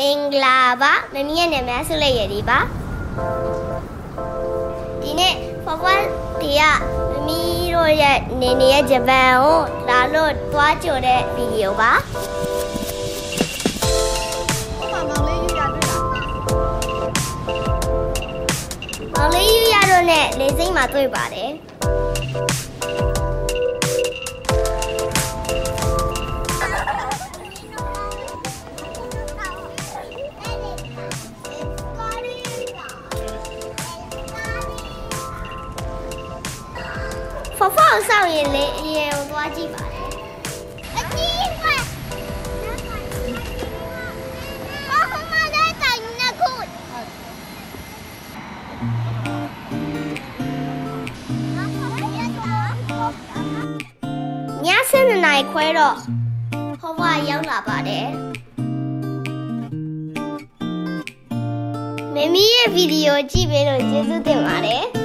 မင်္ဂလာပါမမီးရဲ့နာမည်ဆုလက်ရည်ပါဒီနေ့ဖဖတီကမမီးတို့ရဲ့နေနေရဲ့ဂျပန်ကိုလာလို့တွားကြိုတဲ့ဗီဒီယိုပါမောင်မောင်လေးယူရတွေ့လားမောင်လေးယူရတို့နဲ့လေစိမ့်မှာတွေ့ပါတယ် ဖဖအောင်ဆောင်ရင်လေအရင်ကိုသွားကြည့်ပါလေအကြီးပဲဘာမှမได้တိုင်နေခုည7နာရီခွဲတော့ဖဖရောက်လာပါတယ်မမီရဲ့ဗီဒီယိုကြည့်ပေးလို့ကျေးဇူးတင်ပါတယ်